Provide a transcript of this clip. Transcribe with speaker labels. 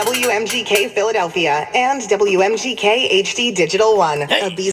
Speaker 1: WMGK Philadelphia and WMGK HD Digital One.
Speaker 2: Hey.